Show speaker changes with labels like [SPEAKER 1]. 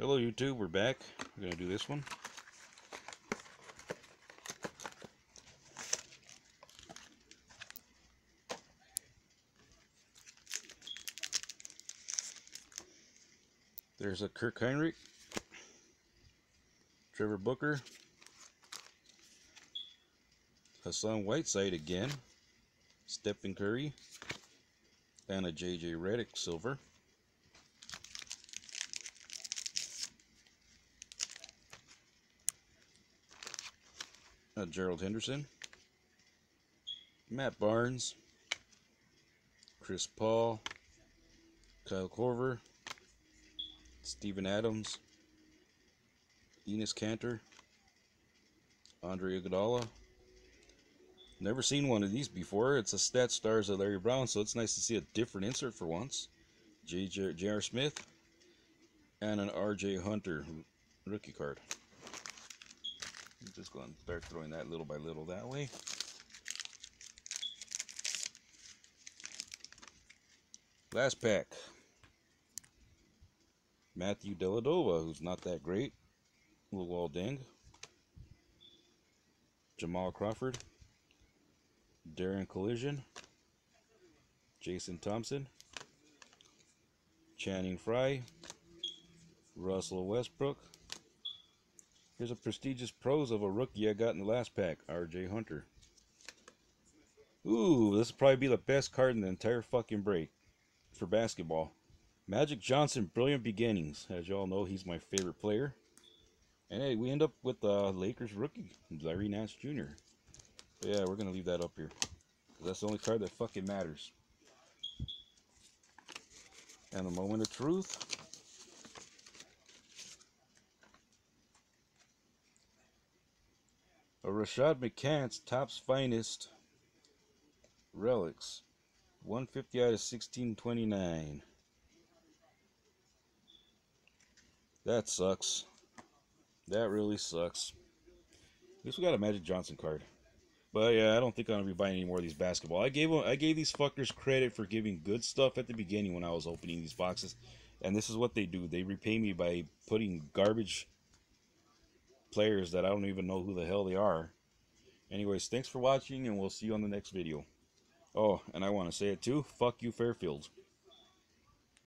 [SPEAKER 1] Hello YouTube, we're back. We're gonna do this one. There's a Kirk Hinrich, Trevor Booker, Hassan Whiteside again, Stephen Curry, and a JJ Redick silver. Uh, Gerald Henderson, Matt Barnes, Chris Paul, Kyle Korver, Steven Adams, Enes Kanter, Andre Iguodala. Never seen one of these before. It's a Stat Stars of Larry Brown, so it's nice to see a different insert for once. J.R. Smith and an R.J. Hunter rookie card. I'm just going to start throwing that little by little that way. Last pack. Matthew Dellavedova, who's not that great. Luol Deng. Jamal Crawford. Darren Collison. Jason Thompson. Channing Frye. Russell Westbrook. Here's a prestigious pros of a rookie I got in the last pack, RJ Hunter. Ooh, this will probably be the best card in the entire fucking break for basketball. Magic Johnson, Brilliant Beginnings. As y'all know, he's my favorite player. And hey, we end up with the uh, Lakers rookie, Larry Nance Jr. But yeah, we're going to leave that up here. That's the only card that fucking matters. And the moment of truth. Rashad McCants Topps Finest Relics. 150 out of 1629. That sucks. That really sucks. At least we got a Magic Johnson card. But yeah, I don't think I'm gonna be buying any more of these basketball. I gave I gave these fuckers credit for giving good stuff at the beginning when I was opening these boxes, and this is what they do. They repay me by putting garbage players that I don't even know who the hell they are. Anyways, thanks for watching, and we'll see you on the next video. Oh, and I want to say it too. Fuck you, Fairfield.